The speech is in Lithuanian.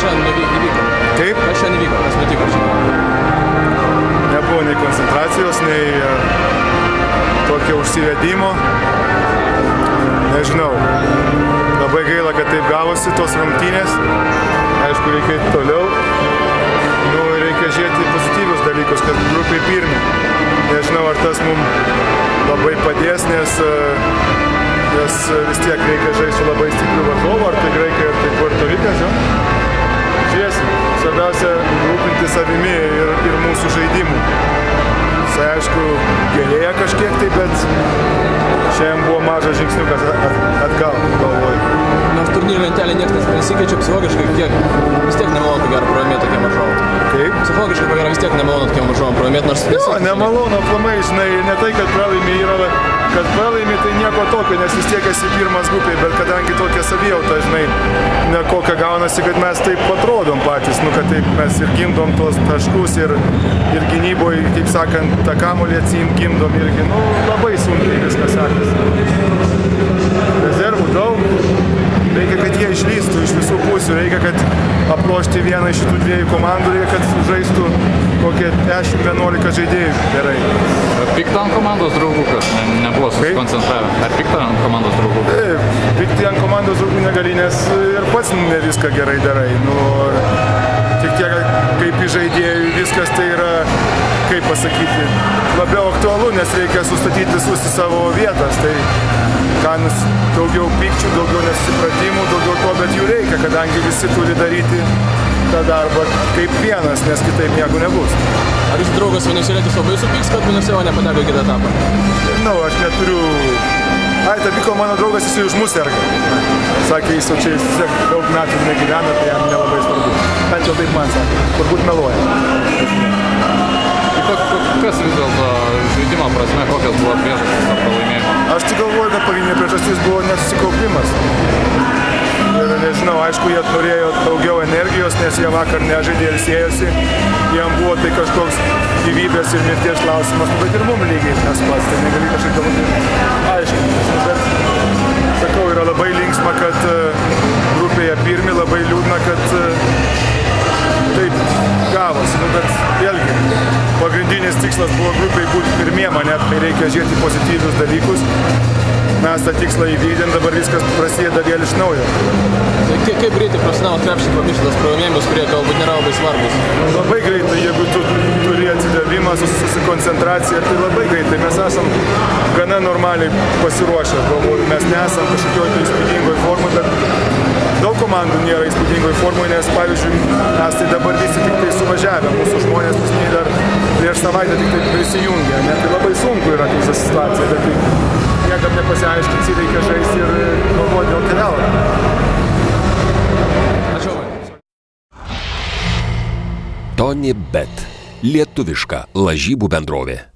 Kaip? Kas šiandien vyko, kas nutiko šiandien? Nebuvo nei koncentracijos, nei e, tokio užsivedimo. Nežinau. Labai gaila, kad taip gavosi tos rungtynės. Aišku, reikia toliau. Nu, reikia žiūrėti pozityvius dalykus, kad grupiai pirmi. Nežinau, ar tas mums labai padės, nes, e, nes vis tiek reikia žaisti labai stipriu varžovu, ar tai graikai, ar tai Puerto Rikas. Jo? Svarbiausia rūpinti savimi ir, ir mūsų žaidimu. Jisai aišku gerėja kažkiek tai, bet šiandien buvo mažas žingsniukas at- atgal, galvoju. Nors turnyrų lentelė niekas nesikeičia psichologiškai, kiek vis tiek nemalonu, ko gero, pralaimėti tokiam varžovam. Psichologiškai, ko gero, vis tiek nemalonu tokiam varžovam pralaimėti, nors... Jo, nemalonu, aplamai, žinai, ne tai, kad pralaimi yra, kad pralaimi, tai nieko tokio, nes vis tiek esi pirmas grupiai, bet kadangi tokia savijauta, žinai, ne kokia gaunasi, kad mes taip atrodom patys, nu, kad taip mes ir gimdom tuos taškus ir, ir gynyboje, kaip sakant, tą kamulį atsim gimdom irgi, nu, labai sunkiai aplošti vieną iš šitų dviejų komandų, reikia, kad žaistų kokie 10-11 žaidėjų gerai. Pikta ant komandos draugų, kad ne, nebuvo susikoncentravę. Ar pikta ant komandos draugų? Taip, Pykti ant komandos draugų negali, nes ir pats ne viską gerai darai. Nu, tik tiek, kaip į žaidėjų viskas tai yra, kaip pasakyti, labiau aktualu, nes reikia sustatyti visus į savo vietas. Tai nus, daugiau pykčių, daugiau nesusipratimų, bet jų reikia, kadangi visi turi daryti tą darbą kaip vienas, nes kitaip nieko nebus. Ar jūsų draugas Venezuelietis labai supyks, kad Venezuela nepateko į kitą etapą? Žinau, aš neturiu. Ai, tapiko mano draugas, jis už mus serga. Sakė, jis jau čia tiek daug metų negyvena, tai jam nelabai svarbu. Bent jau taip man sakė. Turbūt meluoja. Tai Kas vis dėlto žaidimo prasme, kokios buvo priežastys to pralaimėjimo? Aš tik galvoju, kad pagrindinė priežastis buvo nesusikaupimas. Nežinau, aišku, jie norėjo daugiau energijos, nes jie vakar nežaidė ir sėjosi. Jiem buvo tai kažkoks gyvybės ir mirties klausimas, bet ir mums lygiai tas pats. Tai negali kažkaip galbūt aiškintis. Bet sakau, yra labai linksma, kad e, grupėje pirmi, labai liūdna, kad e, taip gavosi. Nu, bet pagrindinis tikslas buvo grupiai būti pirmiem, ne, tai reikia žiūrėti pozityvius dalykus. Mes tą tikslą įvykdėm, dabar viskas prasideda vėl iš naujo. Tai kiek, kaip greitai profesionalų krepšį pamiršta tas pralaimėjimus, kurie galbūt nėra labai svarbus? Labai greitai, jeigu tu turi atsidavimą, sus- susikoncentraciją, tai labai greitai. Mes esam gana normaliai pasiruošę, galvoju, mes nesam kažkokioj tai įspūdingoj formai, bet daug komandų nėra įspūdingoj formai, nes pavyzdžiui, mes tai dabar visi tik tai suvažiavę, mūsų žmonės paskui dar prieš savaitę tik tai prisijungė, ne? tai labai sunku yra visą situaciją, bet tai niekam nepasiaiškinsi, reikia žaisti ir galvoti dėl kelialapio. Ačiū. Tony Bet. Lietuviška lažybų bendrovė.